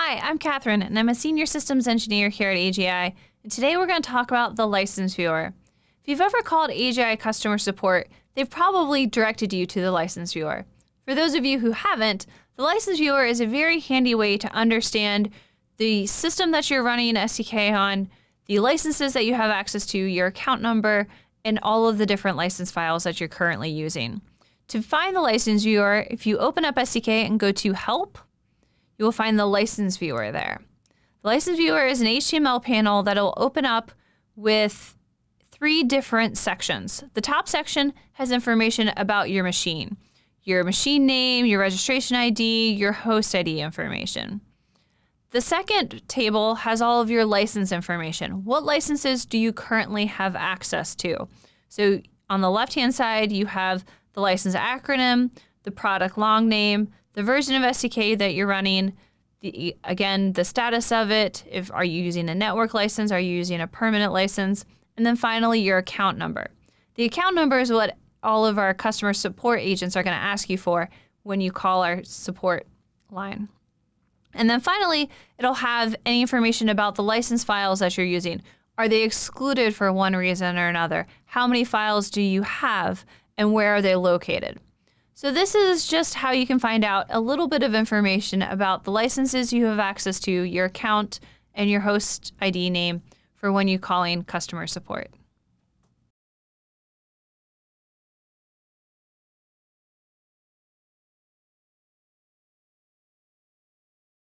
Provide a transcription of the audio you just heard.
Hi, I'm Kathryn, and I'm a senior systems engineer here at AGI. And today we're going to talk about the license viewer. If you've ever called AGI customer support, they've probably directed you to the license viewer. For those of you who haven't, the license viewer is a very handy way to understand the system that you're running STK on, the licenses that you have access to, your account number, and all of the different license files that you're currently using. To find the license viewer, if you open up STK and go to Help, you will find the license viewer there. The license viewer is an HTML panel that'll open up with three different sections. The top section has information about your machine, your machine name, your registration ID, your host ID information. The second table has all of your license information. What licenses do you currently have access to? So on the left hand side, you have the license acronym, the product long name, the version of STK that you're running, the again, the status of it, if are you using a network license, are you using a permanent license, and then finally your account number. The account number is what all of our customer support agents are going to ask you for when you call our support line. And then finally, it'll have any information about the license files that you're using. Are they excluded for one reason or another? How many files do you have and where are they located? So this is just how you can find out a little bit of information about the licenses you have access to, your account, and your host ID name for when you call in customer support.